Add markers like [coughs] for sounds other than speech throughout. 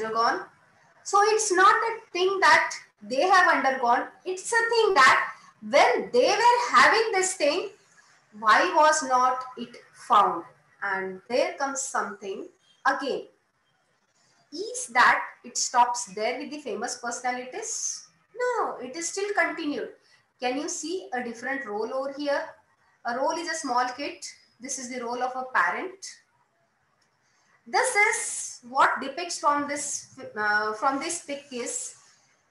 undergone. So it's not a thing that they have undergone. It's a thing that when they were having this thing, why was not it found? And there comes something again. Is that it stops there with the famous personalities? No, it is still continued. Can you see a different role over here? A role is a small kid. This is the role of a parent. This is what depicts from this uh, from this pic is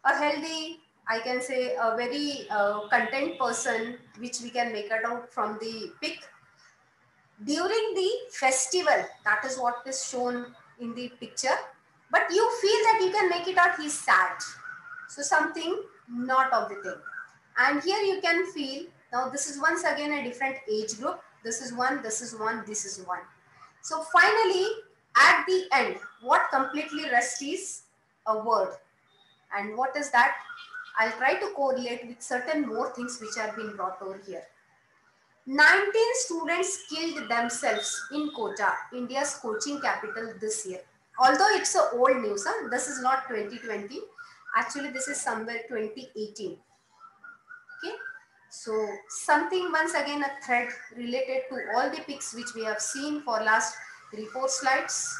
a healthy, I can say a very uh, content person, which we can make it out from the pic. During the festival, that is what is shown in the picture. But you feel that you can make it out, he's sad. So something not of the thing. And here you can feel, now this is once again a different age group. This is one, this is one, this is one. So finally, at the end, what completely rests is a word. And what is that? I'll try to correlate with certain more things which are being brought over here. 19 students killed themselves in Kota, India's coaching capital this year. Although it's a old news, huh? this is not 2020. Actually, this is somewhere 2018. Okay. So something once again a thread related to all the pics which we have seen for last three, four slides.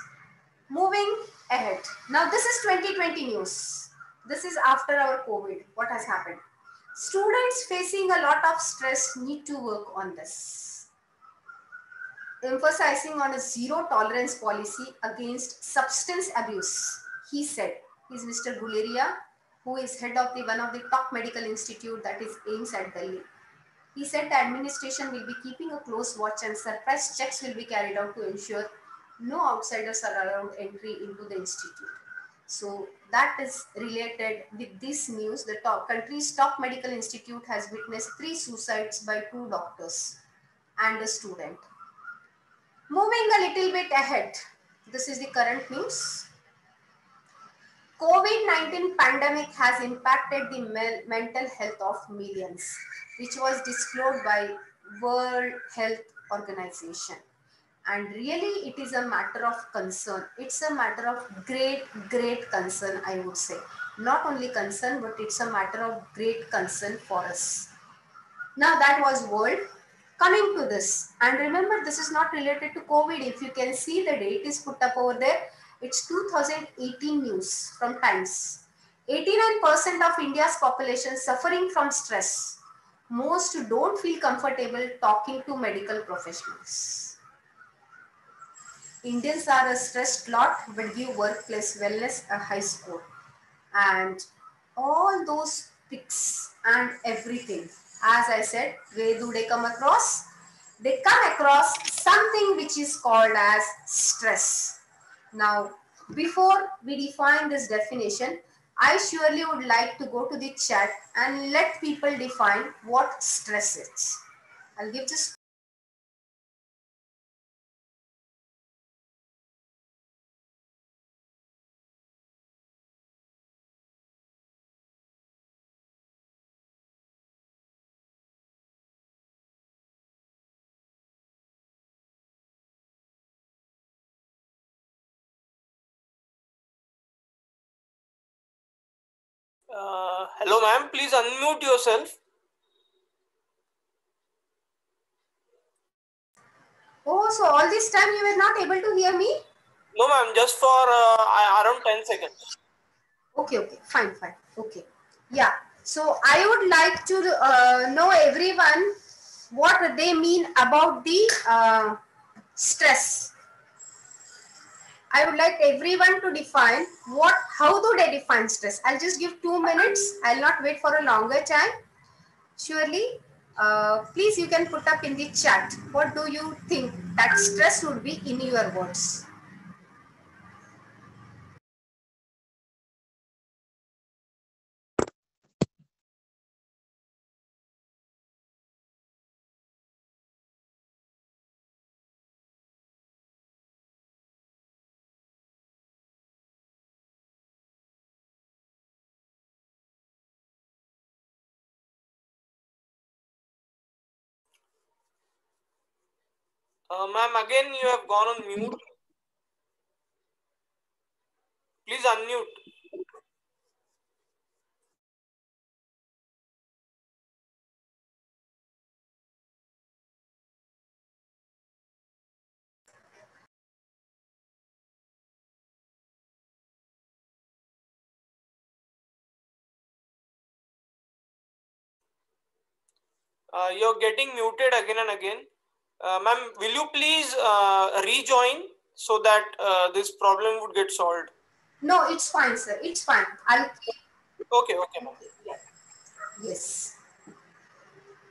Moving ahead. Now this is 2020 news. This is after our COVID. What has happened? Students facing a lot of stress need to work on this. Emphasizing on a zero tolerance policy against substance abuse. He said, is Mr. Guleria, who is head of the one of the top medical institute that is AIIMS at Delhi. He said the administration will be keeping a close watch and surprise checks will be carried out to ensure no outsiders are allowed entry into the institute. So that is related with this news. The top country's top medical institute has witnessed three suicides by two doctors and a student. Moving a little bit ahead, this is the current news. COVID-19 pandemic has impacted the mental health of millions, which was disclosed by World Health Organization and really it is a matter of concern. It's a matter of great great concern i would say. Not only concern but it's a matter of great concern for us. Now that was world. Coming to this. And remember this is not related to covid. If you can see the date is put up over there it's 2018 news from times. 89% of india's population suffering from stress. Most don't feel comfortable talking to medical professionals Indians are a stressed lot but give workplace wellness a high score. And all those pics and everything, as I said, where do they come across? They come across something which is called as stress. Now, before we define this definition, I surely would like to go to the chat and let people define what stress is. I'll give just Uh, hello, ma'am. Please unmute yourself. Oh, so all this time you were not able to hear me? No, ma'am. Just for uh, around 10 seconds. Okay, okay. Fine, fine. Okay. Yeah. So I would like to uh, know everyone what they mean about the uh, stress. I would like everyone to define what, how do they define stress? I'll just give two minutes. I'll not wait for a longer time. Surely, uh, please you can put up in the chat. What do you think that stress would be in your words? Uh, ma'am, again you have gone on mute. Please unmute. Uh, you're getting muted again and again. Uh, Ma'am, will you please uh, rejoin so that uh, this problem would get solved? No, it's fine, sir. It's fine. I'll Okay, okay, ma'am. Yes.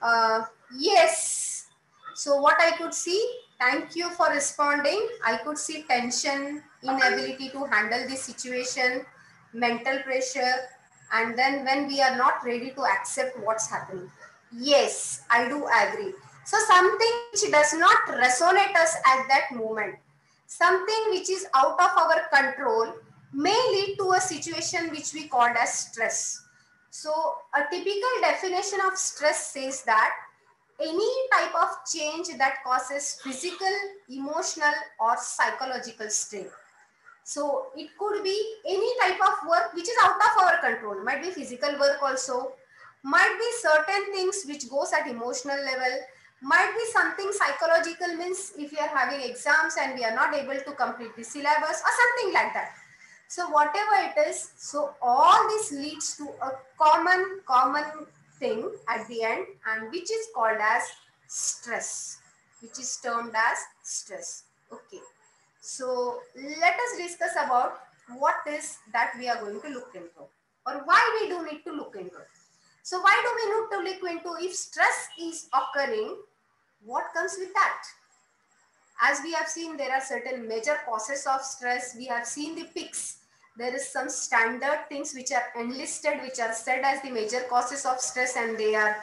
Uh, yes. So what I could see, thank you for responding. I could see tension, inability to handle the situation, mental pressure, and then when we are not ready to accept what's happening. Yes, I do agree. So something which does not resonate us at that moment, something which is out of our control may lead to a situation which we called as stress. So a typical definition of stress says that any type of change that causes physical, emotional or psychological strain. So it could be any type of work which is out of our control. Might be physical work also, might be certain things which goes at emotional level, might be something psychological means if you are having exams and we are not able to complete the syllabus or something like that. So whatever it is, so all this leads to a common, common thing at the end and which is called as stress, which is termed as stress. Okay. So let us discuss about what is that we are going to look into or why we do need to look into. So why do we need to look into if stress is occurring, what comes with that? As we have seen, there are certain major causes of stress. We have seen the peaks. There is some standard things which are enlisted, which are said as the major causes of stress and they are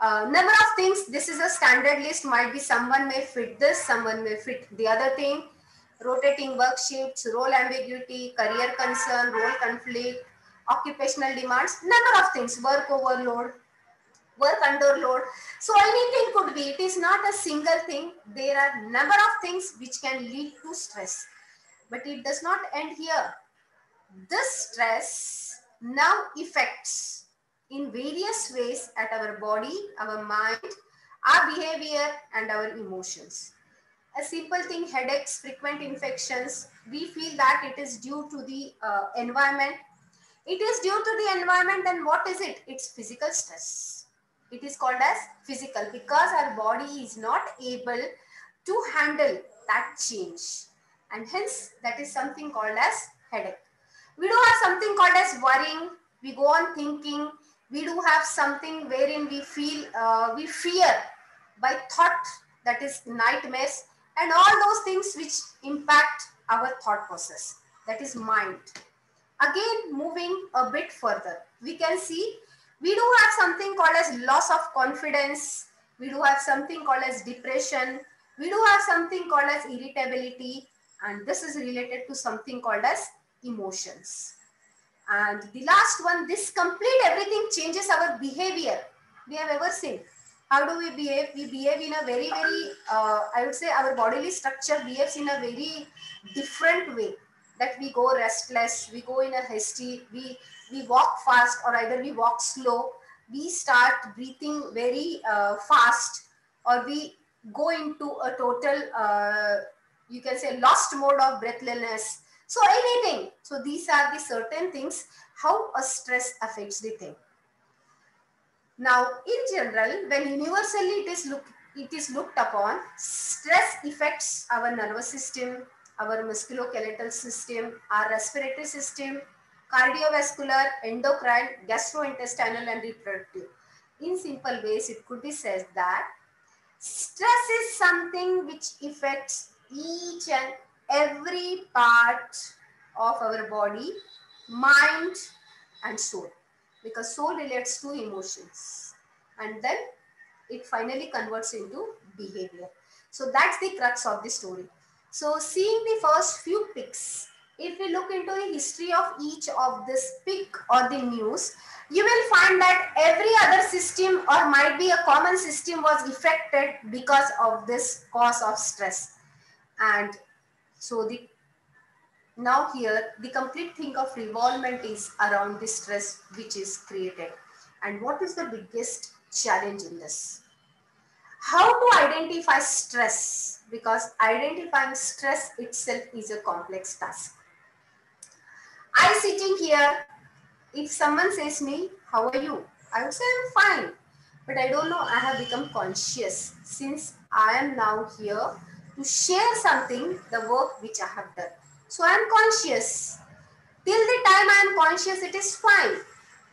uh, number of things. This is a standard list. Might be someone may fit this, someone may fit the other thing. Rotating work shifts, role ambiguity, career concern, role conflict, occupational demands, number of things, work overload, work under load. So anything could be, it is not a single thing. There are number of things which can lead to stress. But it does not end here. This stress now affects in various ways at our body, our mind, our behavior and our emotions. A simple thing, headaches, frequent infections, we feel that it is due to the uh, environment. It is due to the environment and what is it? It's physical stress. It is called as physical because our body is not able to handle that change. And hence that is something called as headache. We do have something called as worrying. We go on thinking. We do have something wherein we feel, uh, we fear by thought that is nightmares and all those things which impact our thought process that is mind again moving a bit further we can see we do have something called as loss of confidence. We do have something called as depression. We do have something called as irritability. And this is related to something called as emotions. And the last one this complete everything changes our behavior. We have ever seen. How do we behave? We behave in a very, very, uh, I would say our bodily structure behaves in a very different way. That we go restless, we go in a hasty, we, we walk fast or either we walk slow, we start breathing very uh, fast or we go into a total, uh, you can say lost mode of breathlessness. So anything. So these are the certain things, how a stress affects the thing. Now, in general, when universally it is, look, it is looked upon, stress affects our nervous system, our musculoskeletal system, our respiratory system, cardiovascular, endocrine, gastrointestinal and reproductive. In simple ways, it could be said that stress is something which affects each and every part of our body, mind and soul because soul relates to emotions and then it finally converts into behavior. So that's the crux of the story. So seeing the first few pics, if we look into the history of each of this pic or the news, you will find that every other system or might be a common system was affected because of this cause of stress. And so the now here the complete thing of revolvement is around the stress which is created. And what is the biggest challenge in this? How to identify stress? Because identifying stress itself is a complex task i sitting here if someone says me how are you i would say i'm fine but i don't know i have become conscious since i am now here to share something the work which i have done so I am conscious. Till the time I am conscious, it is fine.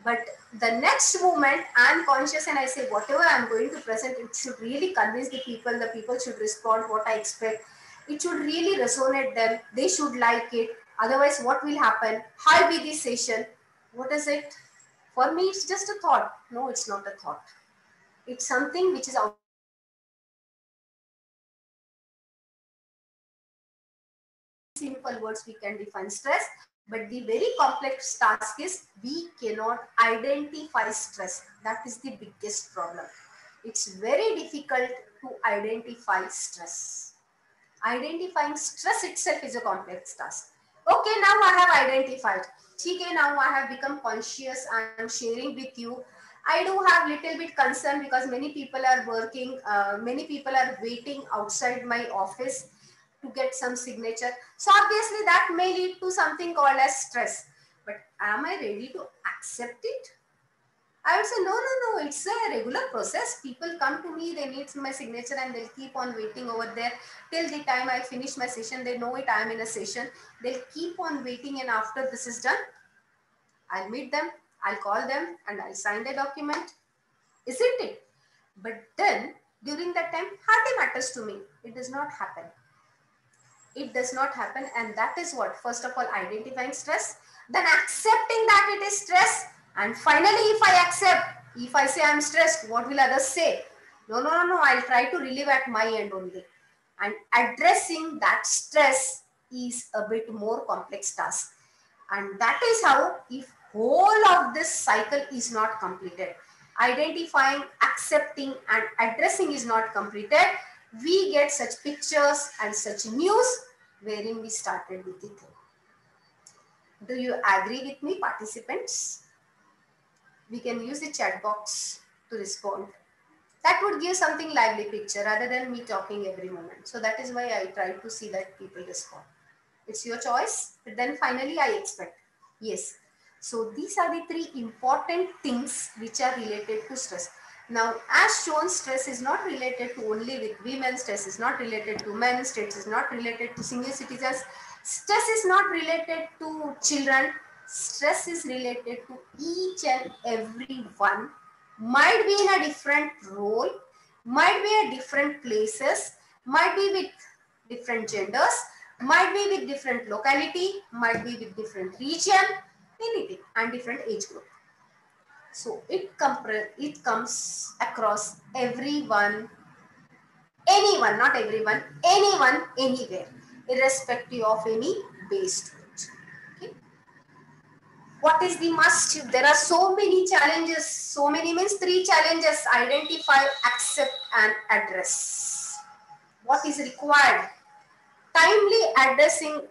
But the next moment I am conscious and I say whatever I am going to present, it should really convince the people. The people should respond what I expect. It should really resonate them. They should like it. Otherwise, what will happen? How be this session? What is it? For me, it's just a thought. No, it's not a thought. It's something which is out simple words we can define stress but the very complex task is we cannot identify stress that is the biggest problem it's very difficult to identify stress identifying stress itself is a complex task okay now i have identified okay now i have become conscious i am sharing with you i do have little bit concern because many people are working uh, many people are waiting outside my office to get some signature. So obviously that may lead to something called as stress. But am I ready to accept it? I would say, no, no, no, it's a regular process. People come to me, they need my signature and they'll keep on waiting over there till the time I finish my session. They know it, I'm in a session. They'll keep on waiting and after this is done, I'll meet them, I'll call them and I'll sign the document. Isn't it? But then during that time, hardly matters to me. It does not happen it does not happen and that is what first of all identifying stress then accepting that it is stress and finally if i accept if i say i'm stressed what will others say no no no no i'll try to relieve at my end only and addressing that stress is a bit more complex task and that is how if whole of this cycle is not completed identifying accepting and addressing is not completed we get such pictures and such news wherein we started with the thing. Do you agree with me, participants? We can use the chat box to respond. That would give something lively picture rather than me talking every moment. So that is why I try to see that people respond. It's your choice. But then finally I expect. Yes. So these are the three important things which are related to stress. Now, as shown, stress is not related to only with women, stress is not related to men, stress is not related to senior citizens, stress is not related to children, stress is related to each and every one, might be in a different role, might be at different places, might be with different genders, might be with different locality, might be with different region, anything, and different age group. So it, it comes across everyone, anyone, not everyone, anyone, anywhere, irrespective of any base. What is the must? There are so many challenges. So many means three challenges. Identify, accept and address. What is required? Timely addressing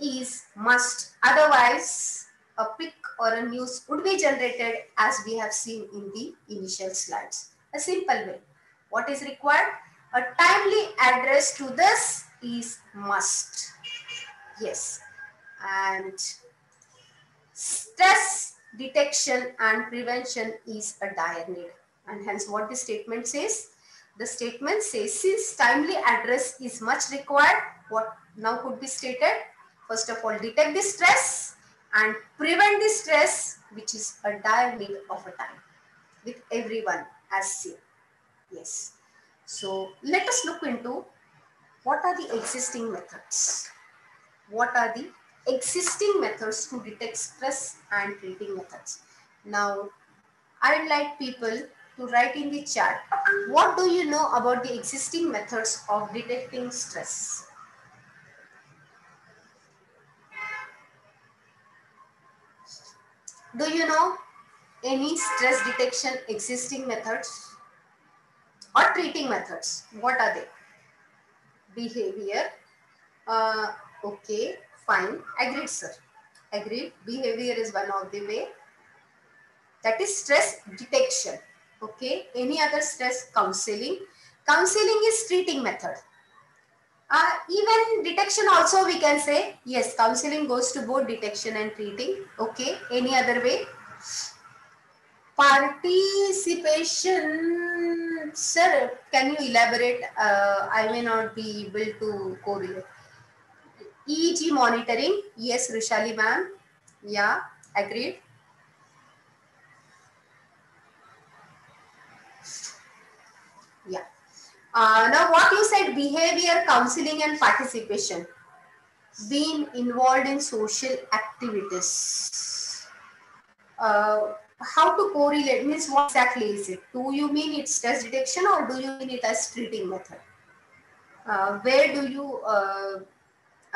is must. Otherwise, a pic or a news would be generated as we have seen in the initial slides. A simple way. What is required? A timely address to this is must. Yes. And stress detection and prevention is a dire need. And hence what the statement says? The statement says since timely address is much required, what now could be stated? First of all, detect the stress and prevent the stress which is a dire need of a time with everyone as seen. Yes. So let us look into what are the existing methods. What are the existing methods to detect stress and treating methods. Now, I'd like people to write in the chat, what do you know about the existing methods of detecting stress? Do you know any stress detection existing methods or treating methods? What are they? Behavior. Uh, okay. Fine. Agreed, sir. Agreed. Behavior is one of the way. That is stress detection. Okay. Any other stress counseling? Counseling is treating method. Uh, even detection also we can say, yes, counseling goes to both detection and treating. Okay. Any other way? Participation, sir, can you elaborate? Uh, I may not be able to correlate. EEG monitoring, yes, Rishali ma'am. Yeah, agreed. Yeah. Uh, now what you said, behavior counseling and participation. Being involved in social activities. Uh, how to correlate means what exactly is it? Do you mean it's stress detection or do you mean it as treating method? Uh, where do you, uh,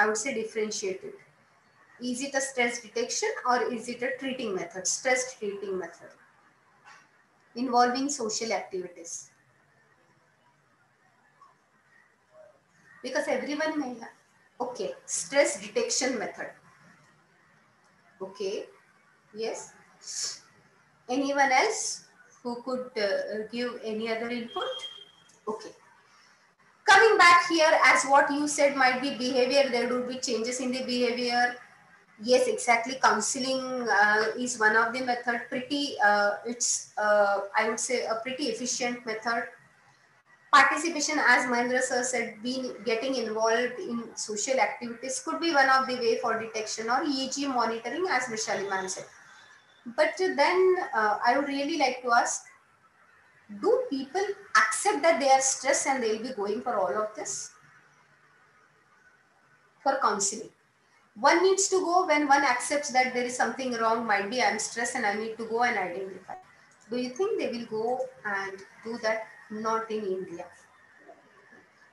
I would say differentiate it? Is it a stress detection or is it a treating method, stress treating method involving social activities? Because everyone may have, okay, stress detection method. Okay, yes. Anyone else who could uh, give any other input? Okay. Coming back here as what you said might be behavior, there would be changes in the behavior. Yes, exactly. Counseling uh, is one of the method. Pretty, uh, it's, uh, I would say a pretty efficient method. Participation, as Mahendra sir said, being getting involved in social activities could be one of the way for detection or EEG monitoring as Michelle Man said. But then uh, I would really like to ask, do people accept that they are stressed and they'll be going for all of this? For counseling. One needs to go when one accepts that there is something wrong, might be I'm stressed and I need to go and identify. Do you think they will go and do that? Not in India.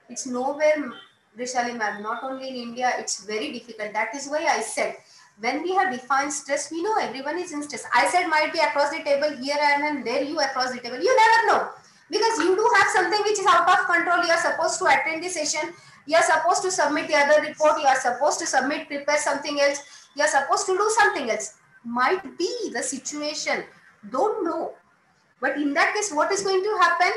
It's nowhere, Rishali ma'am, not only in India, it's very difficult. That is why I said when we have defined stress, we know everyone is in stress. I said might be across the table here and then there you across the table. You never know because you do have something which is out of control. You are supposed to attend the session. You are supposed to submit the other report. You are supposed to submit, prepare something else. You are supposed to do something else. Might be the situation. Don't know. But in that case, what is going to happen?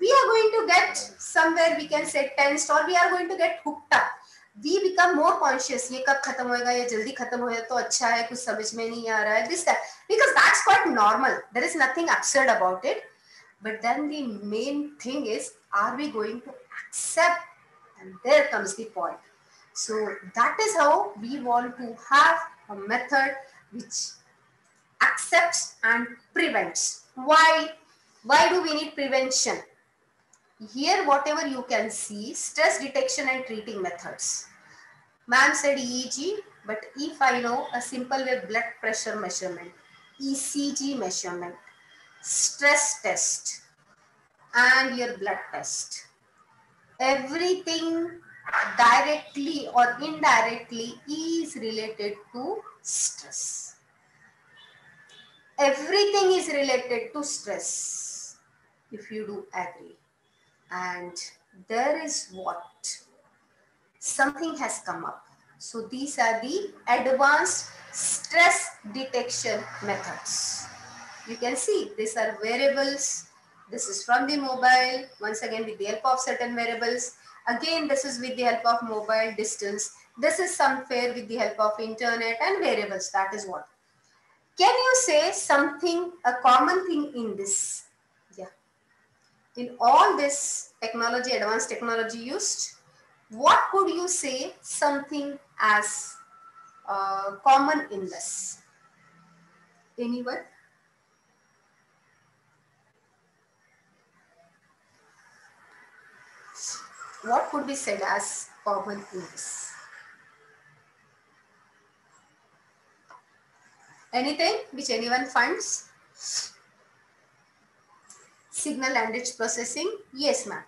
We are going to get somewhere we can say tensed or we are going to get hooked up we become more conscious ये कब खत्म होएगा, ये जल्दी खत्म होएगा तो अच्छा है, कुछ समझ में नहीं आ रहा है this because that's quite normal there is nothing absurd about it but then the main thing is are we going to accept and there comes the point so that is how we want to have a method which accepts and prevents why? Why do we need prevention here whatever you can see stress detection and treating methods Ma'am said EEG, but if I know a simple way blood pressure measurement, ECG measurement, stress test, and your blood test, everything directly or indirectly is related to stress. Everything is related to stress, if you do agree. And there is what something has come up. So these are the advanced stress detection methods. You can see these are wearables. This is from the mobile. Once again with the help of certain wearables. Again this is with the help of mobile distance. This is somewhere with the help of internet and wearables. That is what. Can you say something, a common thing in this? In all this technology, advanced technology used, what could you say something as uh, common in this? Anyone? What could be said as common in this? Anything which anyone finds? Signal and language processing? Yes, ma'am.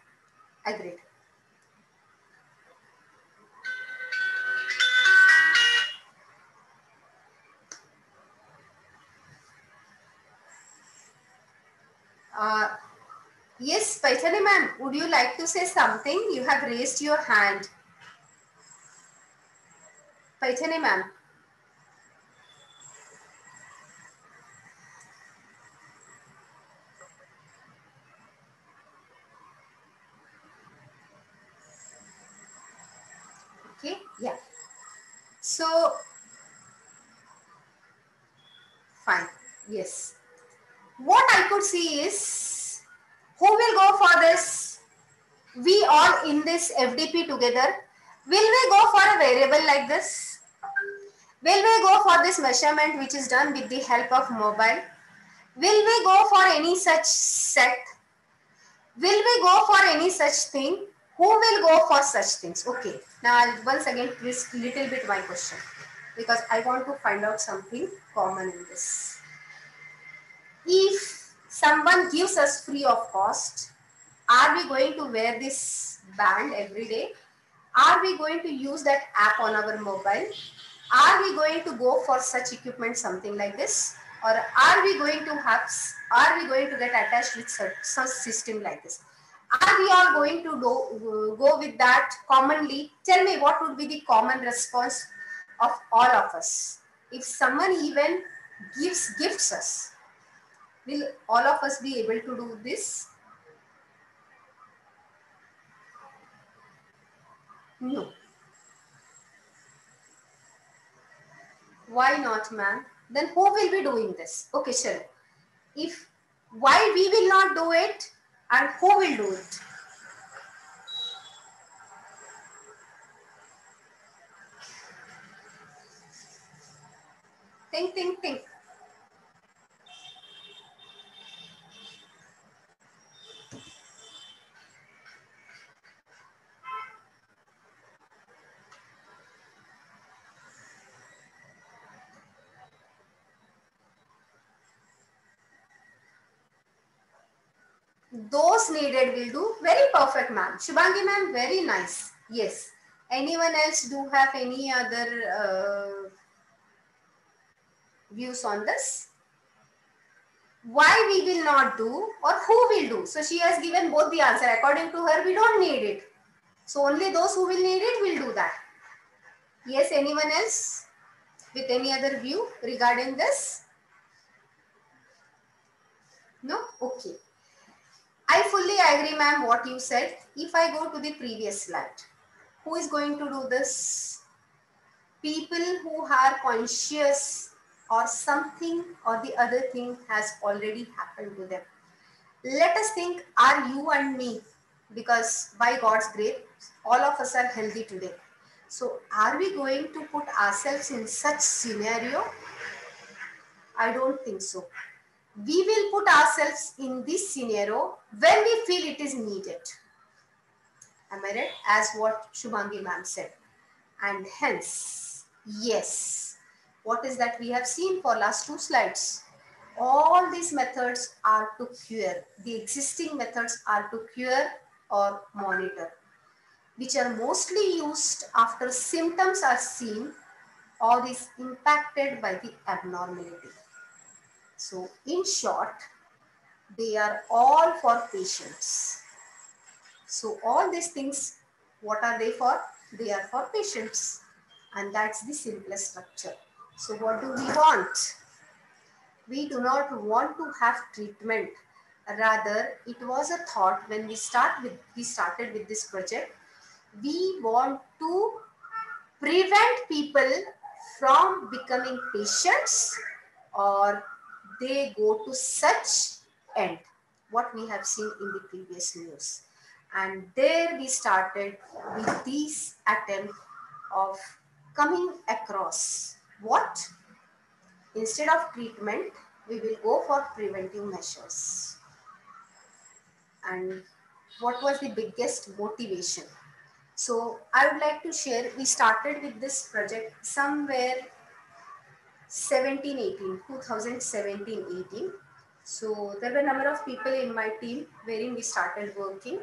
Agreed. Uh, yes, Paithani ma'am, would you like to say something? You have raised your hand. Paithani ma'am. Okay, yeah. So, fine, yes. What I could see is, who will go for this? We all in this FDP together. Will we go for a wearable like this? Will we go for this measurement which is done with the help of mobile? Will we go for any such set? Will we go for any such thing? Who will go for such things? Okay. Now, I'll once again twist little bit my question because I want to find out something common in this. If someone gives us free of cost, are we going to wear this band every day? Are we going to use that app on our mobile? Are we going to go for such equipment, something like this? Or are we going to have, are we going to get attached with such, such system like this? Are we all going to do, uh, go with that commonly? Tell me what would be the common response of all of us? If someone even gives gifts us, will all of us be able to do this? No. Why not, ma'am? Then who will be doing this? Okay, sure. If why we will not do it and who will do it? Think, think, think. those needed will do very perfect ma'am. Shubhangi ma'am very nice. Yes. Anyone else do have any other uh, views on this? Why we will not do or who will do? So she has given both the answer. According to her we don't need it. So only those who will need it will do that. Yes anyone else with any other view regarding this? No? Okay I fully agree, ma'am, what you said. If I go to the previous slide, who is going to do this? People who are conscious or something or the other thing has already happened to them. Let us think, are you and me, because by God's grace, all of us are healthy today. So are we going to put ourselves in such scenario? I don't think so we will put ourselves in this scenario when we feel it is needed. Am I right? As what Shubhangi ma'am said. And hence, yes, what is that we have seen for last two slides? All these methods are to cure. The existing methods are to cure or monitor, which are mostly used after symptoms are seen or is impacted by the abnormality. So in short, they are all for patients. So all these things, what are they for? They are for patients. And that's the simplest structure. So what do we want? We do not want to have treatment. Rather, it was a thought when we start with we started with this project. We want to prevent people from becoming patients or they go to such end what we have seen in the previous news. And there we started with this attempt of coming across what? Instead of treatment we will go for preventive measures. And what was the biggest motivation? So i would like to share we started with this project somewhere 17 18 2017 18 so there were a number of people in my team wherein we started working.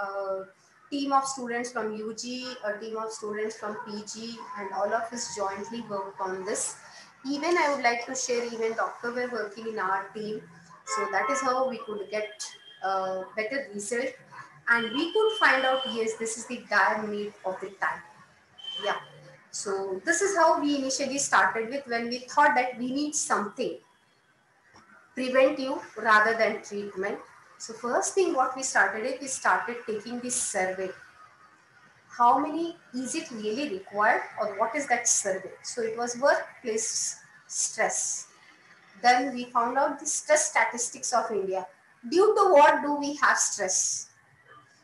Uh, a team of students from ug a team of students from pg and all of us jointly worked on this. Even i would like to share even doctor were working in our team. So that is how we could get a better result. And we could find out yes this is the dire need of the time. Yeah So this is how we initially started with when we thought that we need something preventive rather than treatment. So first thing what we started is we started taking this survey. How many is it really required or what is that survey? So it was workplace stress. Then we found out the stress statistics of India. Due to what do we have stress?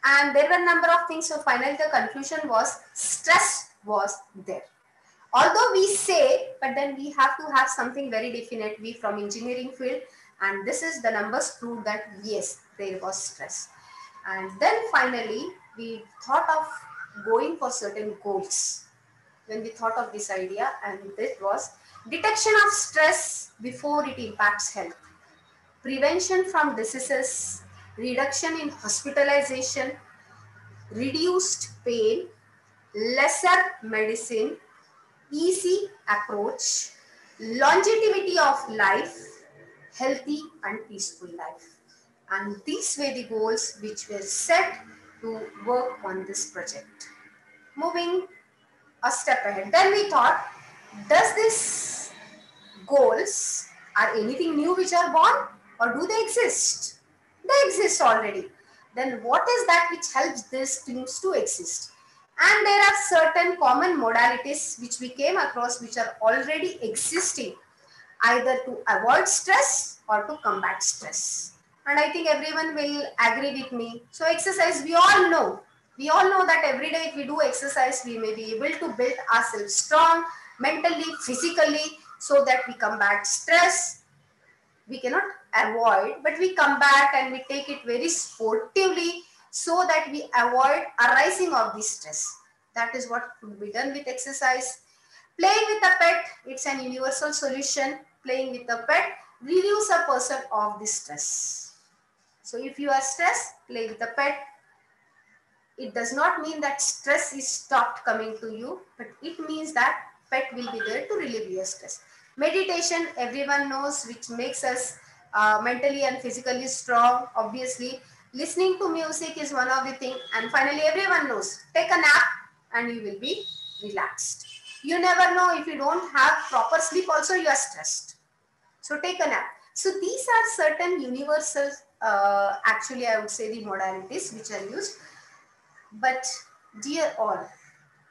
And there were a number of things. So finally the conclusion was stress was there. Although we say, but then we have to have something very definite. We from engineering field and this is the numbers prove that yes, there was stress. And then finally we thought of going for certain goals when we thought of this idea and it was detection of stress before it impacts health, prevention from diseases, reduction in hospitalization, reduced pain, lesser medicine, easy approach, longevity of life, healthy and peaceful life. And these were the goals which were set to work on this project. Moving a step ahead. Then we thought, does this goals are anything new which are born or do they exist? They exist already. Then what is that which helps these things to exist? And there are certain common modalities which we came across which are already existing either to avoid stress or to combat stress. And I think everyone will agree with me. So exercise, we all know. We all know that every day if we do exercise, we may be able to build ourselves strong mentally, physically, so that we combat stress. We cannot avoid, but we combat and we take it very sportively so that we avoid arising of this stress. That is what could be done with exercise. Playing with a pet, it's an universal solution. Playing with a pet relieves a person of this stress. So if you are stressed, play with a pet. It does not mean that stress is stopped coming to you, but it means that pet will be there to relieve your stress. Meditation, everyone knows, which makes us uh, mentally and physically strong, obviously listening to music is one of the things. and finally everyone knows. Take a nap and you will be relaxed. You never know if you don't have proper sleep also you are stressed. So take a nap. So these are certain universal uh, actually i would say the modalities which are used. But dear all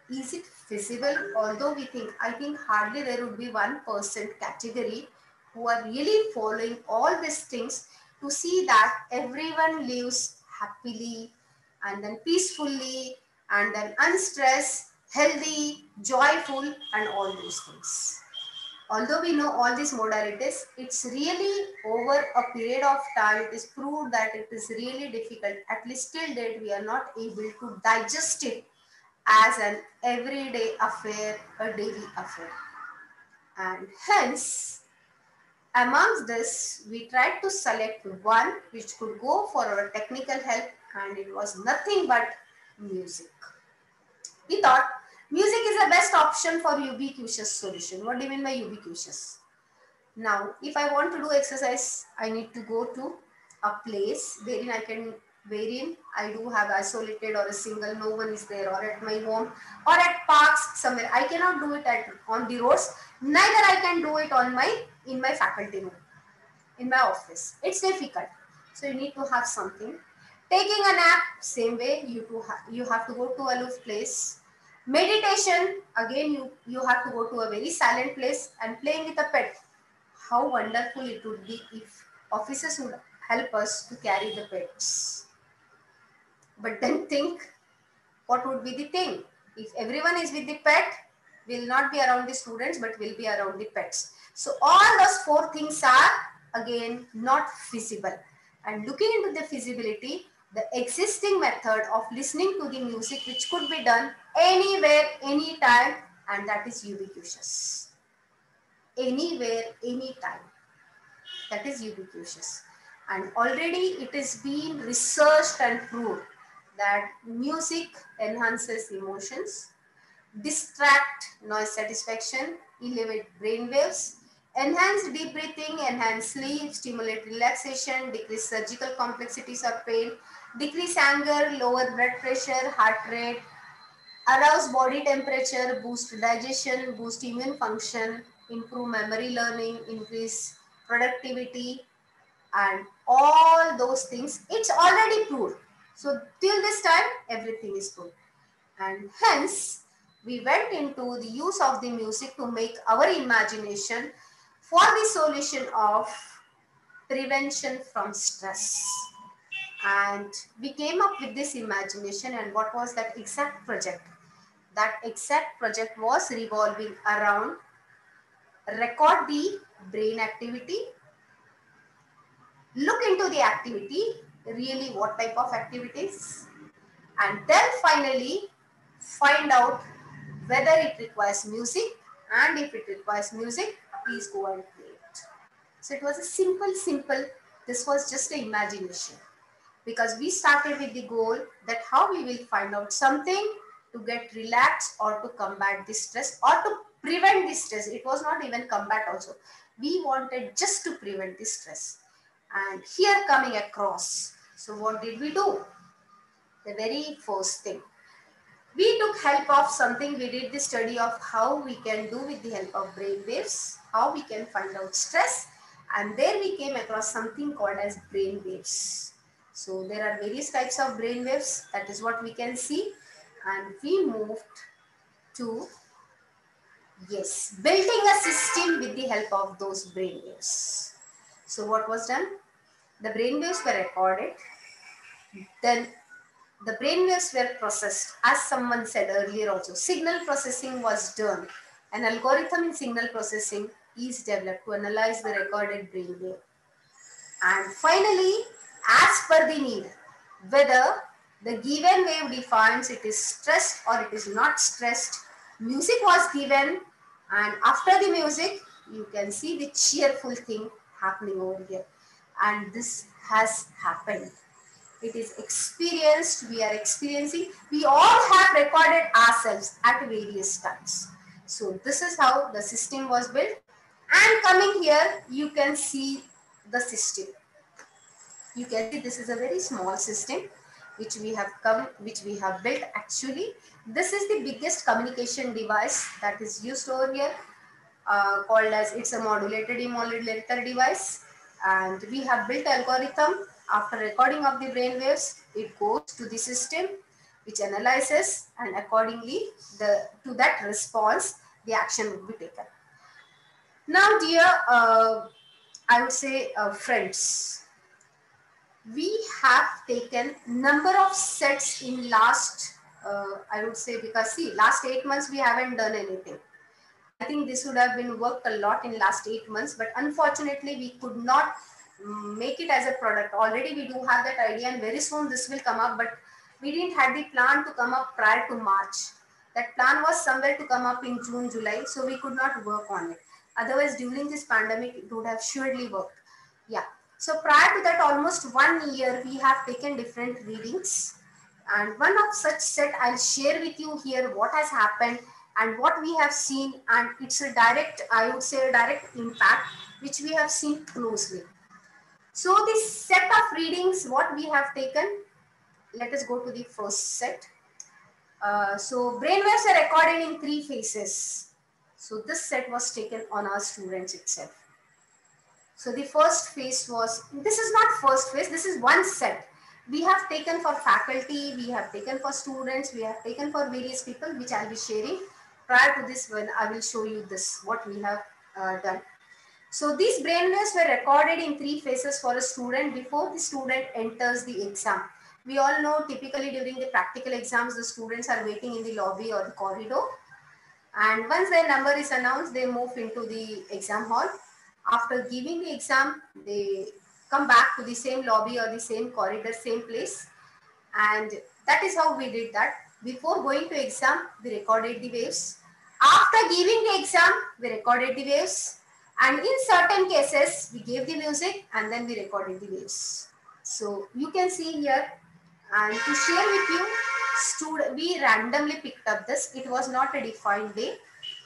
is it feasible? Although we think i think hardly there would be one percent category who are really following all these things to see that everyone lives happily and then peacefully and then unstressed, healthy, joyful and all those things. Although we know all these modalities, it's really over a period of time, it is proved that it is really difficult. At least till date, we are not able to digest it as an everyday affair, a daily affair. And hence, Amongst this, we tried to select one which could go for our technical help and it was nothing but music. We thought music is the best option for ubiquitous solution. What do you mean by ubiquitous? Now, if I want to do exercise, I need to go to a place wherein I can, wherein I do have isolated or a single, no one is there or at my home or at parks somewhere. I cannot do it at on the roads. Neither I can do it on my in my faculty room, in my office. It's difficult. So you need to have something. Taking a nap, same way, you, to you have to go to a aloof place. Meditation, again, you, you have to go to a very silent place and playing with a pet. How wonderful it would be if officers would help us to carry the pets. But then think, what would be the thing? If everyone is with the pet, will not be around the students, but will be around the pets. So all those four things are again not feasible. And looking into the feasibility, the existing method of listening to the music which could be done anywhere, anytime and that is ubiquitous. Anywhere, anytime. That is ubiquitous. And already it is being researched and proved that music enhances emotions, distract noise satisfaction, elevate brain waves, Enhance deep breathing, enhance sleep, stimulate relaxation, decrease surgical complexities or pain, decrease anger, lower blood pressure, heart rate, arouse body temperature, boost digestion, boost immune function, improve memory learning, increase productivity, and all those things. It's already proved. So till this time, everything is good. And hence, we went into the use of the music to make our imagination for the solution of prevention from stress. And we came up with this imagination and what was that exact project? That exact project was revolving around record the brain activity, look into the activity, really what type of activities, and then finally find out whether it requires music and if it requires music, please go and play it. So it was a simple, simple, this was just an imagination because we started with the goal that how we will find out something to get relaxed or to combat the stress or to prevent the stress. It was not even combat also. We wanted just to prevent the stress. And here coming across. So what did we do? The very first thing. We took help of something. We did the study of how we can do with the help of brain waves how we can find out stress and there we came across something called as brain waves. So there are various types of brain waves. That is what we can see. And we moved to yes building a system with the help of those brain waves. So what was done? The brain waves were recorded then the brainwaves were processed as someone said earlier also. Signal processing was done. An algorithm in signal processing is developed to analyze the recorded brainwave and finally as per the need whether the given wave defines it is stressed or it is not stressed music was given. And after the music you can see the cheerful thing happening over here. And this has happened it is experienced, we are experiencing. We all have recorded ourselves at various times. So this is how the system was built. And coming here, you can see the system. You can see this is a very small system which we have come, which we have built actually. This is the biggest communication device that is used over here uh, called as it's a modulated demodulator device. And we have built algorithm after recording of the brain waves, it goes to the system which analyzes and accordingly the to that response, the action will be taken. Now, dear, uh, I would say uh, friends, we have taken number of sets in last, uh, I would say because see, last eight months we haven't done anything. I think this would have been worked a lot in last eight months, but unfortunately we could not make it as a product. Already we do have that idea and very soon this will come up, but we didn't have the plan to come up prior to March. That plan was somewhere to come up in June, July, so we could not work on it. Otherwise, during this pandemic, it would have surely worked. Yeah. So prior to that, almost one year, we have taken different readings. And one of such set, I'll share with you here what has happened and what we have seen. And it's a direct, I would say a direct impact, which we have seen closely. So this set of readings, what we have taken, let us go to the first set. Uh, so brainwaves are recorded in three phases. So this set was taken on our students itself. So the first phase was, this is not first phase, this is one set. We have taken for faculty, we have taken for students, we have taken for various people, which I'll be sharing. Prior to this when I will show you this, what we have uh, done. So these brainwaves were recorded in three phases for a student before the student enters the exam. We all know typically during the practical exams, the students are waiting in the lobby or the corridor. And once their number is announced, they move into the exam hall. After giving the exam, they come back to the same lobby or the same corridor, same place. And that is how we did that. Before going to exam, we recorded the waves. After giving the exam, we recorded the waves. And in certain cases, we gave the music and then we recorded the waves. So you can see here and to share with you, student, we randomly picked up this. It was not a defined way.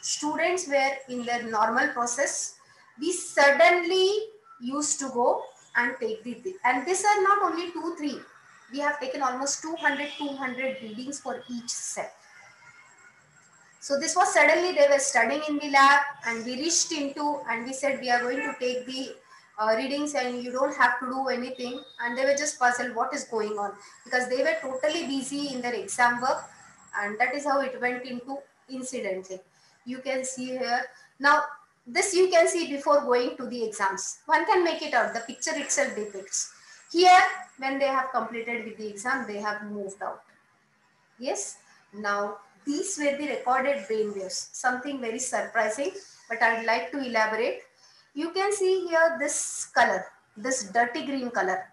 Students were in their normal process. We suddenly used to go and take the, and these are not only two, three. We have taken almost 200, 200 readings for each set. So this was suddenly they were studying in the lab and we reached into and we said we are going to take the uh, readings and you don't have to do anything and they were just puzzled what is going on because they were totally busy in their exam work and that is how it went into incidentally. You can see here. Now this you can see before going to the exams. One can make it out. The picture itself depicts. Here when they have completed with the exam they have moved out. Yes. Now these were the recorded brain waves. Something very surprising but I'd like to elaborate. You can see here this color, this dirty green color.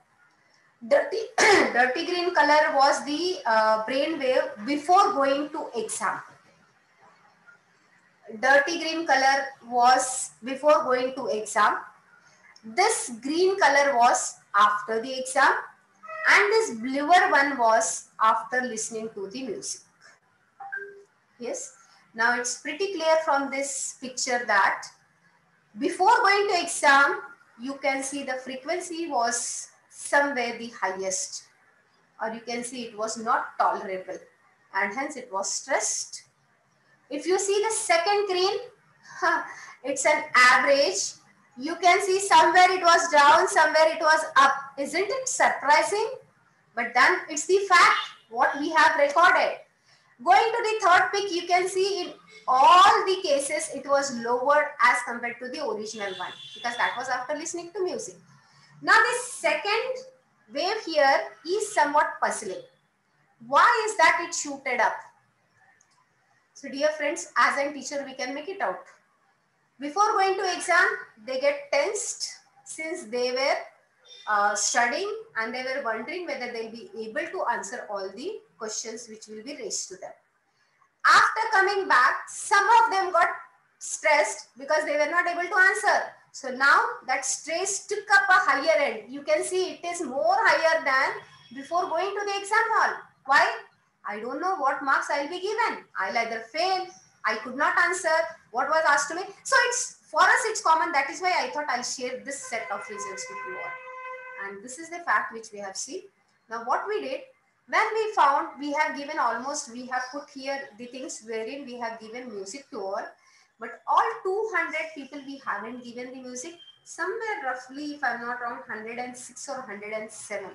Dirty, [coughs] dirty green color was the uh, brain wave before going to exam dirty green color was before going to exam. This green color was after the exam and this bluer one was after listening to the music. Yes. Now it's pretty clear from this picture that before going to exam, you can see the frequency was somewhere the highest or you can see it was not tolerable and hence it was stressed if you see the second green, [laughs] it's an average. You can see somewhere it was down, somewhere it was up. Isn't it surprising? But then it's the fact what we have recorded. Going to the third pic, you can see in all the cases it was lower as compared to the original one because that was after listening to music. Now the second wave here is somewhat puzzling. Why is that it shooted up? So dear friends, as a teacher, we can make it out. Before going to exam, they get tensed since they were uh, studying and they were wondering whether they'll be able to answer all the questions which will be raised to them. After coming back, some of them got stressed because they were not able to answer. So now that stress took up a higher end. You can see it is more higher than before going to the exam hall. Why? I don't know what marks I'll be given. I'll either fail, I could not answer what was asked to me. So it's for us, it's common. That is why I thought I'll share this set of results with you all. And this is the fact which we have seen. Now what we did, when we found we have given almost, we have put here the things wherein we have given music to all, but all 200 people we haven't given the music, somewhere roughly, if I'm not wrong, 106 or 107,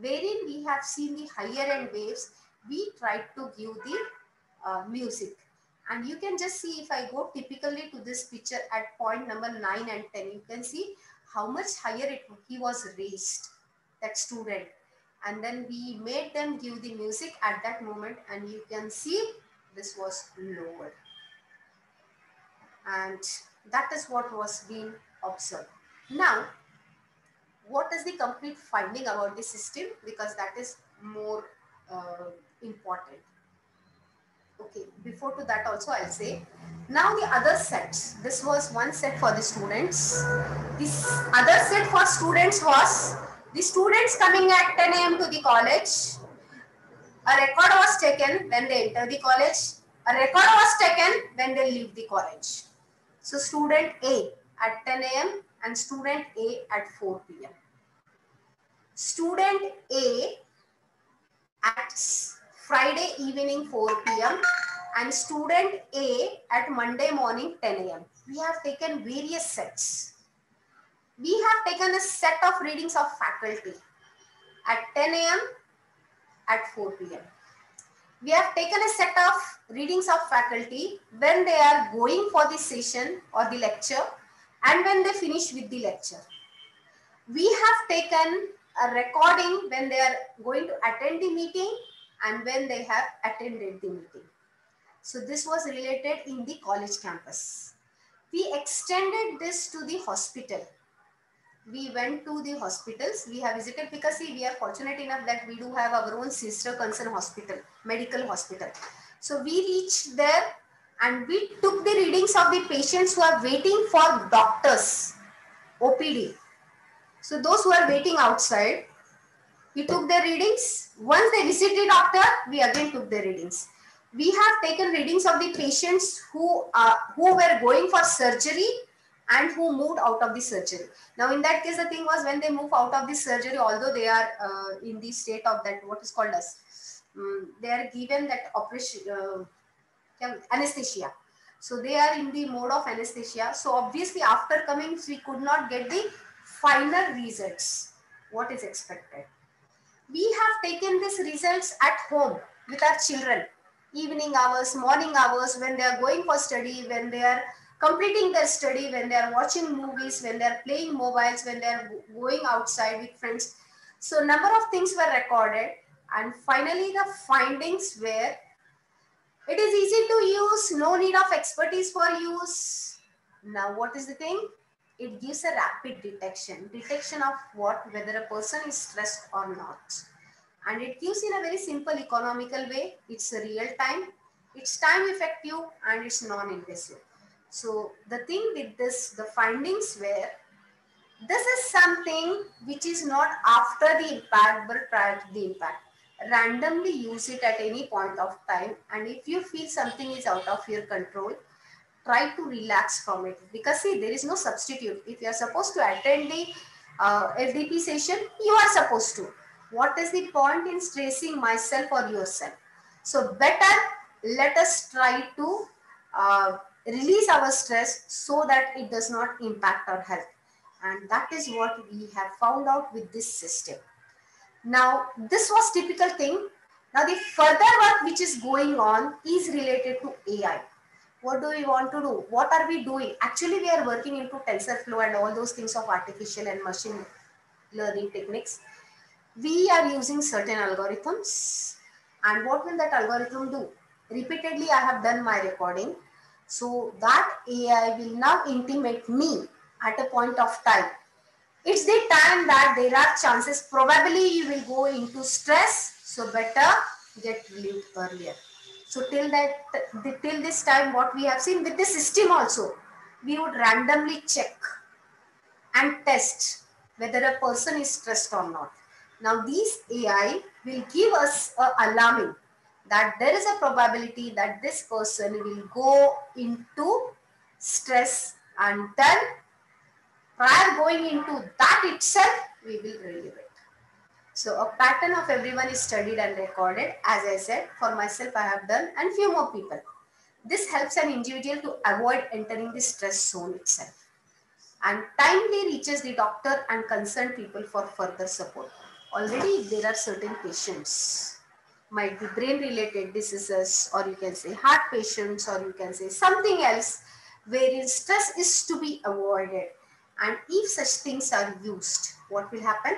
wherein we have seen the higher end waves we tried to give the uh, music. And you can just see if I go typically to this picture at point number 9 and 10, you can see how much higher it, he was raised, that student. And then we made them give the music at that moment and you can see this was lowered. And that is what was being observed. Now, what is the complete finding about the system? Because that is more uh, important. Okay, before to that also I'll say. Now the other sets. This was one set for the students. This other set for students was the students coming at 10 a.m. to the college. A record was taken when they enter the college. A record was taken when they leave the college. So student A at 10 a.m. and student A at 4 p.m. Student A at Friday evening 4 p.m. and student A at Monday morning 10 a.m. We have taken various sets. We have taken a set of readings of faculty at 10 a.m. at 4 p.m. We have taken a set of readings of faculty when they are going for the session or the lecture and when they finish with the lecture. We have taken a recording when they are going to attend the meeting and when they have attended the meeting. So this was related in the college campus. We extended this to the hospital. We went to the hospitals. We have visited because see, we are fortunate enough that we do have our own sister concern hospital, medical hospital. So we reached there and we took the readings of the patients who are waiting for doctors, OPD. So those who are waiting outside, we took their readings. Once they visited doctor, we again took their readings. We have taken readings of the patients who, uh, who were going for surgery and who moved out of the surgery. Now, in that case, the thing was when they move out of the surgery, although they are uh, in the state of that, what is called as, um, they are given that operation, uh, anesthesia. So they are in the mode of anesthesia. So obviously after coming, we could not get the final results. What is expected? We have taken these results at home with our children. Evening hours, morning hours, when they are going for study, when they are completing their study, when they are watching movies, when they are playing mobiles, when they are going outside with friends. So number of things were recorded and finally the findings were it is easy to use, no need of expertise for use. Now, what is the thing? It gives a rapid detection. Detection of what? Whether a person is stressed or not. And it gives in a very simple economical way. It's real time. It's time effective and it's non-invasive. So the thing with this, the findings were, this is something which is not after the impact but prior to the impact. Randomly use it at any point of time and if you feel something is out of your control try to relax from it. Because see there is no substitute. If you are supposed to attend the uh, FDP session you are supposed to. What is the point in stressing myself or yourself? So better let us try to uh, release our stress so that it does not impact our health and that is what we have found out with this system now, this was typical thing. Now, the further work which is going on is related to AI. What do we want to do? What are we doing? Actually, we are working into TensorFlow and all those things of artificial and machine learning techniques. We are using certain algorithms. And what will that algorithm do? Repeatedly, I have done my recording. So that AI will now intimate me at a point of time. It's the time that there are chances probably you will go into stress so better get relieved earlier. So till that till this time what we have seen with the system also we would randomly check and test whether a person is stressed or not. Now these ai will give us a alarming that there is a probability that this person will go into stress and then prior going into that itself, we will relieve it. So a pattern of everyone is studied and recorded. As I said, for myself, I have done and few more people. This helps an individual to avoid entering the stress zone itself and timely reaches the doctor and concerned people for further support. Already there are certain patients, might be brain related diseases or you can say heart patients or you can say something else wherein stress is to be avoided and if such things are used, what will happen?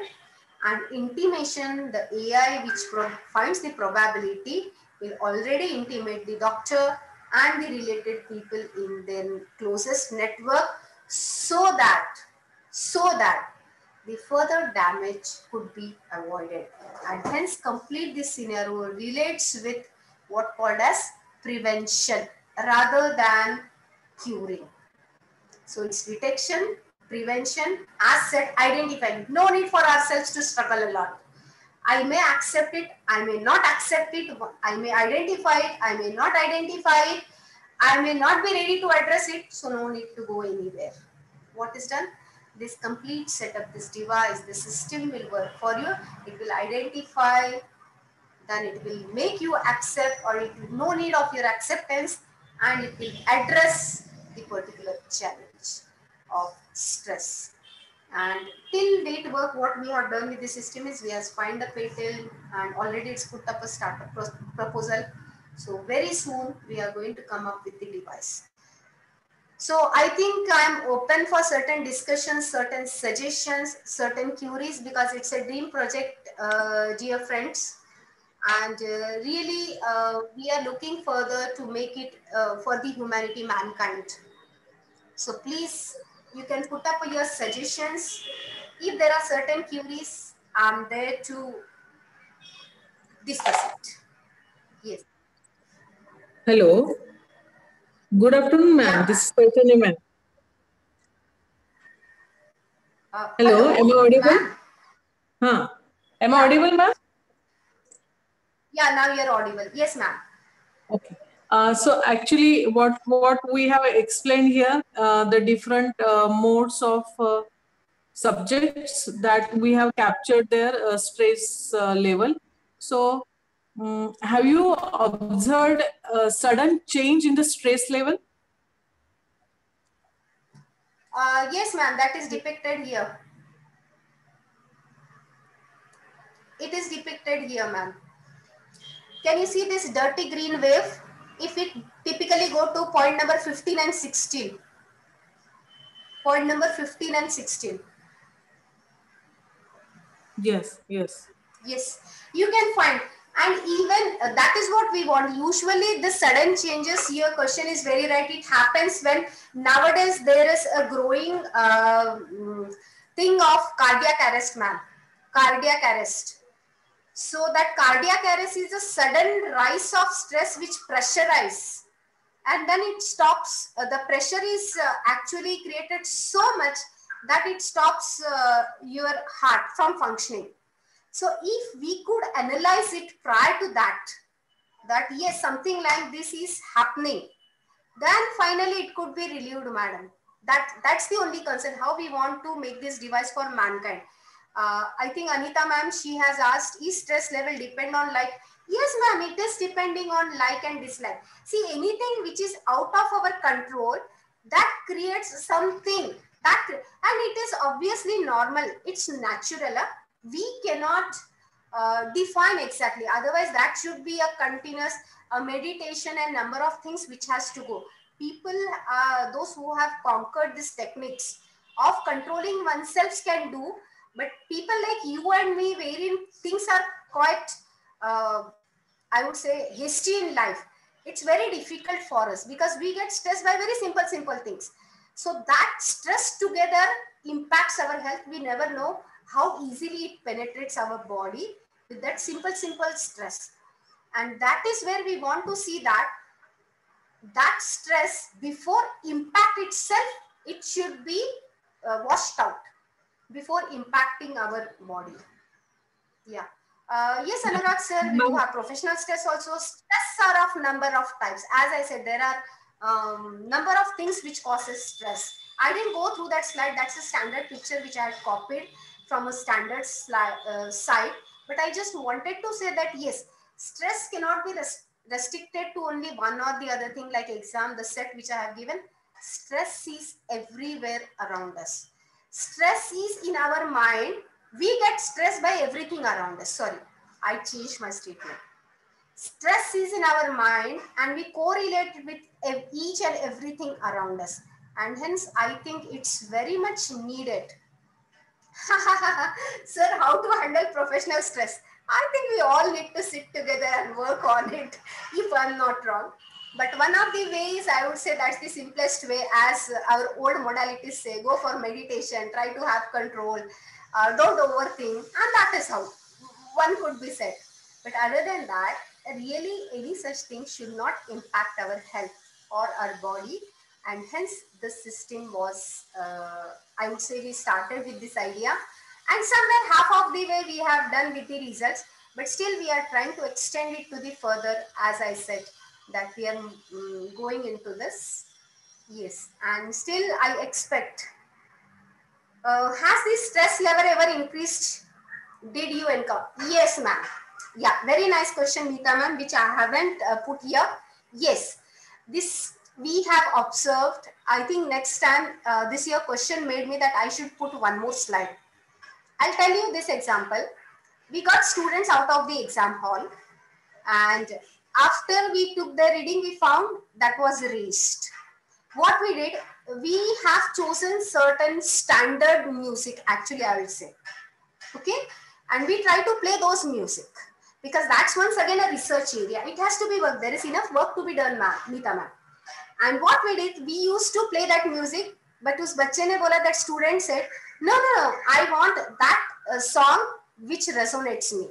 And intimation, the AI which finds the probability will already intimate the doctor and the related people in their closest network so that, so that the further damage could be avoided. And hence complete this scenario relates with what called as prevention rather than curing. So it's detection, prevention, asset, identifying. No need for ourselves to struggle a lot. I may accept it, I may not accept it, I may identify it, I may not identify it, I may not be ready to address it, so no need to go anywhere. What is done? This complete setup, this device, the system will work for you. It will identify, then it will make you accept or it will no need of your acceptance and it will address the particular challenge of stress. And till date work, what we have done with the system is we have find the patent and already it's put up a startup proposal. So very soon we are going to come up with the device. So I think I'm open for certain discussions, certain suggestions, certain queries because it's a dream project, uh, dear friends. And uh, really, uh, we are looking further to make it uh, for the humanity, mankind. So please you can put up your suggestions. If there are certain queries, I'm there to discuss it. Yes. Hello. Good afternoon, ma'am. This is Chaitanya, ma'am. Uh, hello. hello, am I audible? Huh. Am I audible, ma'am? Yeah, now you're audible. Yes, ma'am. Okay. Uh, so actually, what what we have explained here, uh, the different uh, modes of uh, subjects that we have captured their uh, stress level. So um, have you observed a sudden change in the stress level? Uh, yes, ma'am, that is depicted here. It is depicted here, ma'am. Can you see this dirty green wave? If it typically go to point number 15 and 16. Point number 15 and 16. Yes, yes. Yes, you can find and even uh, that is what we want. Usually the sudden changes your question is very right. It happens when nowadays there is a growing uh, thing of cardiac arrest ma'am. Cardiac arrest. So that cardiac arrest is a sudden rise of stress which pressurize. And then it stops uh, the pressure is uh, actually created so much that it stops uh, your heart from functioning so if we could analyze it prior to that, that yes, something like this is happening, then finally it could be relieved, madam. That, that's the only concern, how we want to make this device for mankind. Uh, I think Anita ma'am, she has asked, is stress level depend on like, yes ma'am, it is depending on like and dislike. See, anything which is out of our control, that creates something that, and it is obviously normal, it's natural. Huh? We cannot uh, define exactly. Otherwise, that should be a continuous uh, meditation and number of things which has to go. People, uh, those who have conquered these techniques of controlling oneself can do, but people like you and me, wherein things are quite, uh, I would say, hasty in life, it's very difficult for us because we get stressed by very simple, simple things. So that stress together impacts our health. We never know how easily it penetrates our body with that simple, simple stress. And that is where we want to see that that stress before impact itself, it should be uh, washed out before impacting our body. Yeah. Uh, yes, Anurag sir, we do have professional stress also. Stress are of number of types. As I said, there are um, number of things which causes stress. I didn't go through that slide. That's a standard picture which I had copied from a standard uh, site. But I just wanted to say that yes, stress cannot be res restricted to only one or the other thing like exam, the set which I have given. Stress is everywhere around us. Stress is in our mind. We get stressed by everything around us. Sorry, I changed my statement. Stress is in our mind and we correlate with each and everything around us. And hence, I think it's very much needed [laughs] Sir, how to handle professional stress? I think we all need to sit together and work on it, if I'm not wrong. But one of the ways I would say that's the simplest way, as our old modalities say, go for meditation, try to have control, uh, don't overthink, and that is how one could be said. But other than that, really any such thing should not impact our health or our body and hence the system was uh, i would say we started with this idea. And somewhere half of the way we have done with the results but still we are trying to extend it to the further as i said that we are um, going into this. Yes. And still i expect uh, has this stress level ever increased? Did you encounter? Yes ma'am. Yeah very nice question Meeta ma'am which i haven't uh, put here. Yes. This we have observed, I think next time, uh, this year question made me that I should put one more slide. I'll tell you this example. We got students out of the exam hall and after we took the reading, we found that was raised. What we did, we have chosen certain standard music, actually I will say. Okay. And we try to play those music because that's once again a research area. It has to be work. There is enough work to be done, Meeta ma'am. And what we did, we used to play that music, but उस बच्चे ने बोला that student said, no, no, no, I want that uh, song which resonates me.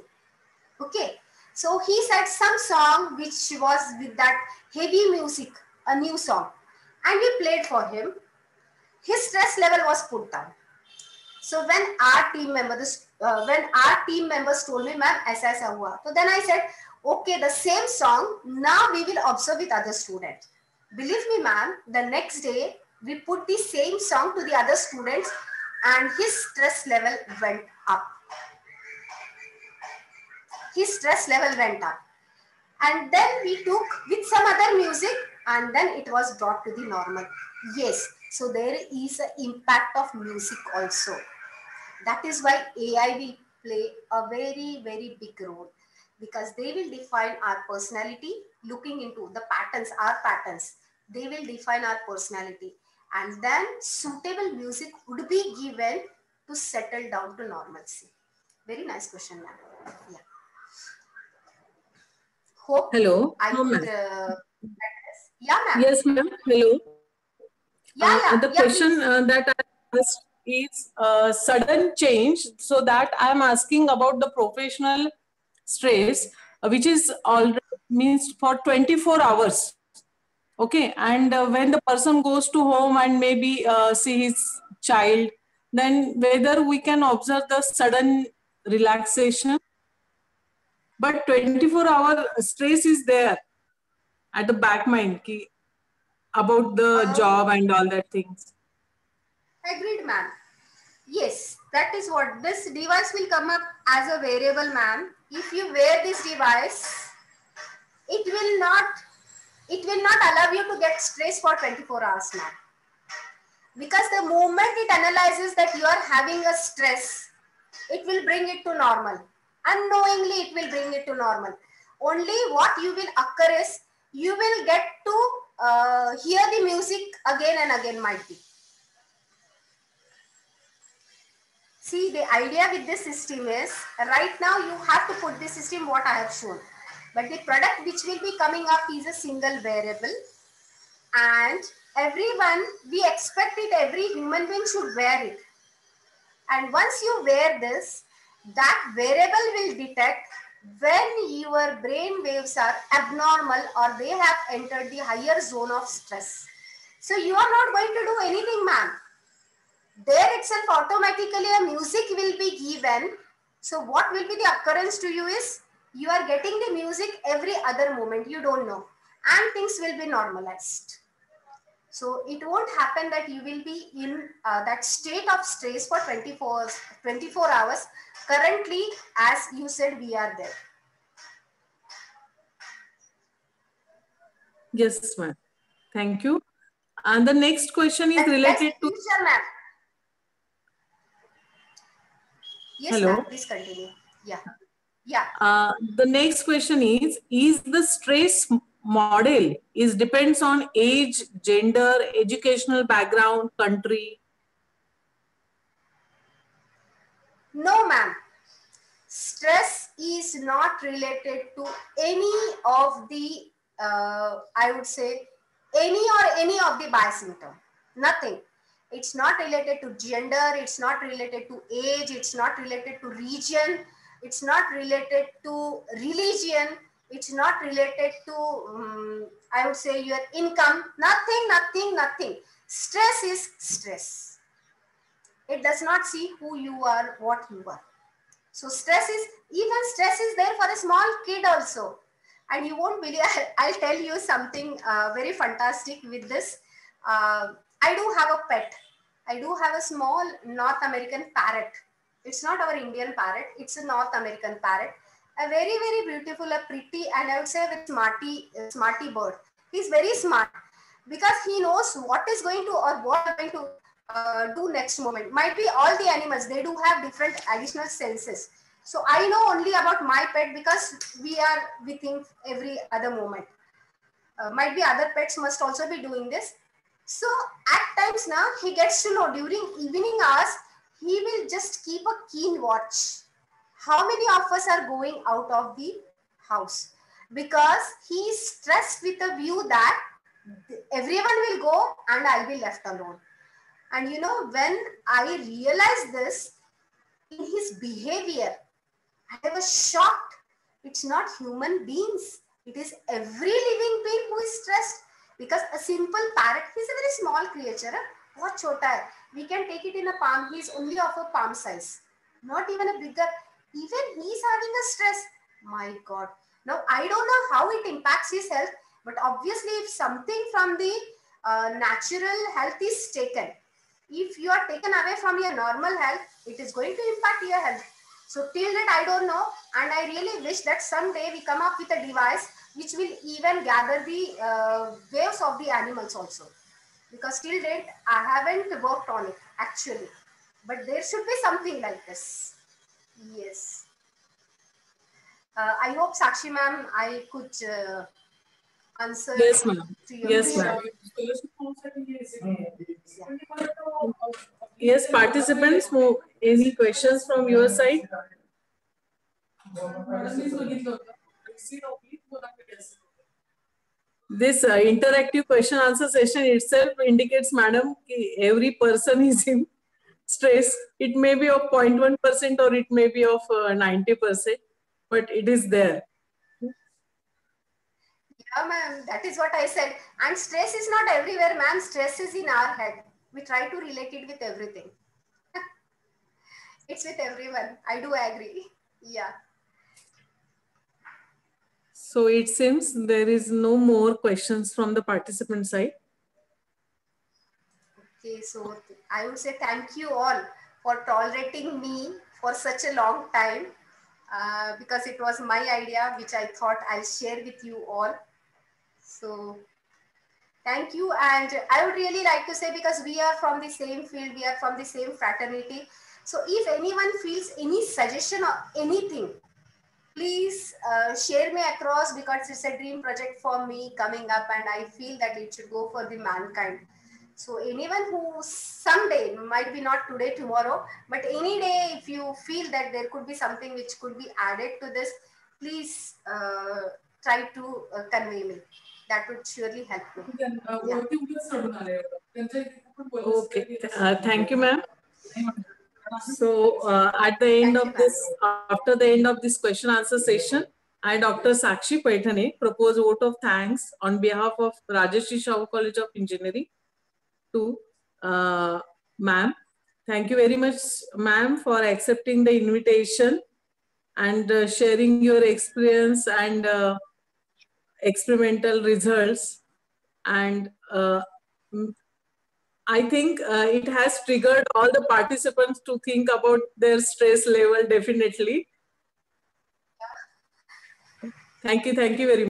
Okay. So he said some song which was with that heavy music, a new song. And we played for him. His stress level was put down. So when our team members, uh, when our team members told me, ma'am, aisa aisa hua. So then I said, okay, the same song, now we will observe with other students. Believe me, ma'am, the next day we put the same song to the other students and his stress level went up. His stress level went up. and then we took with some other music and then it was brought to the normal yes so there is an impact of music also that is why ai will play a very very big role because they will define our personality looking into the patterns our patterns they will define our personality and then suitable music would be given to settle down to normalcy very nice question ma'am yeah hope Hello. I Oh, could, uh, yeah, ma'am. Yes, ma'am. Hello. Yeah, Uh, the yeah, question uh, that I asked is uh, sudden change. So that I am asking about the professional stress, uh, which is already means for 24 hours. Okay, and uh, when the person goes to home and maybe uh, see his child, then whether we can observe the sudden relaxation. But 24 hour stress is there at the back mind ki, about the Um, job and all that things. Agreed, ma'am. Yes, that is what this device will come up as a wearable, ma'am. If you wear this device, it will not it will not allow you to get stress for 24 hours, now. Because the moment it analyzes that you are having a stress, it will bring it to normal. Unknowingly, it will bring it to normal. Only what you will occur is you will get to uh, hear the music again and again, might be. See, the idea with this system is right now you have to put this system what I have shown. But the product which will be coming up is a single wearable. And everyone, we expect it, every human being should wear it. And once you wear this, that wearable will detect when your brain waves are abnormal or they have entered the higher zone of stress. So you are not going to do anything, ma'am there itself automatically a music will be given. So what will be the occurrence to you is you are getting the music every other moment. You don't know. And things will be normalized. So it won't happen that you will be in uh, that state of stress for 24, 24 hours. Currently, as you said, we are there. Yes, ma'am. Thank you. And the next question is And related to future, ma'am. Yes, Hello. ma'am. Please continue. Yeah. Yeah. uh, the next question is is the stress model is depends on age, gender, educational background, country. No, ma'am. Stress is not related to any of the, uh, I would say, any or any of the biosymptom. Nothing. It's not related to gender. It's not related to age. It's not related to region. It's not related to religion. It's not related to, um, I would say, your income. Nothing, nothing, nothing. Stress is stress it does not see who you are what you are so stress is even stress is there for a small kid also and you won't believe [laughs] i'll tell you something uh, very fantastic with this uh, i do have a pet i do have a small north american parrot it's not our indian parrot it's a north american parrot a very very beautiful a pretty and i would say a smarty uh, smarty bird he's very smart because he knows what is going to or what is going to uh, do next moment. Might be all the animals, they do have different additional senses. So I know only about my pet because we are with him every other moment. Uh, might be other pets must also be doing this. So at times now he gets to know during evening hours, he will just keep a keen watch. How many of us are going out of the house? Because he is stressed with a view that everyone will go and I'll be left alone. And you know, when I realized this in his behavior, I was shocked. It's not human beings, it is every living being who is stressed. Because a simple parrot is a very small creature. huh? बहुत छोटा है. we can take it in a palm. He is only of a palm size. Not even a bigger. Even he is having a stress. My God. Now, I don't know how it impacts his health, but obviously, if something from the uh, natural health is taken, if you are taken away from your normal health, it is going to impact your health. So till that I don't know, and I really wish that someday we come up with a device which will even gather the uh, waves of the animals also. Because till date, I haven't worked on it actually. But there should be something like this. Yes. Uh, I hope Sakshi ma'am, I could uh, answer. Yes, ma'am. Yes, ma'am. Yes, participants, who, any questions from your side? This uh, interactive question answer session itself indicates, madam, every person is in stress. It may be of 0.1% or it may be of uh, 90%, but it is there. Yeah, ma'am, that is what I said. And stress is not everywhere, ma'am. Stress is in our head. We try to relate it with everything. [laughs] it's with everyone. I do agree. Yeah. So it seems there is no more questions from the participant side. Okay, so I would say thank you all for tolerating me for such a long time uh, because it was my idea which I thought I'll share with you all. So thank you. And I would really like to say because we are from the same field, we are from the same fraternity. So if anyone feels any suggestion or anything, please uh, share me across because it's a dream project for me coming up and I feel that it should go for the mankind. So anyone who someday, might be not today, tomorrow, but any day, if you feel that there could be something which could be added to this, please uh, try to uh, convey me that would surely help me. Yeah. Okay, uh, thank you, ma'am. So uh, at the end of this, after the end of this question answer session, I, Dr. Sakshi Paithane, propose vote of thanks on behalf of Rajarshi Shahu College of Engineering to uh, ma'am. Thank you very much, ma'am, for accepting the invitation and uh, sharing your experience and uh, experimental results. And uh, I think uh, it has triggered all the participants to think about their stress level definitely. Thank you. Thank you very much.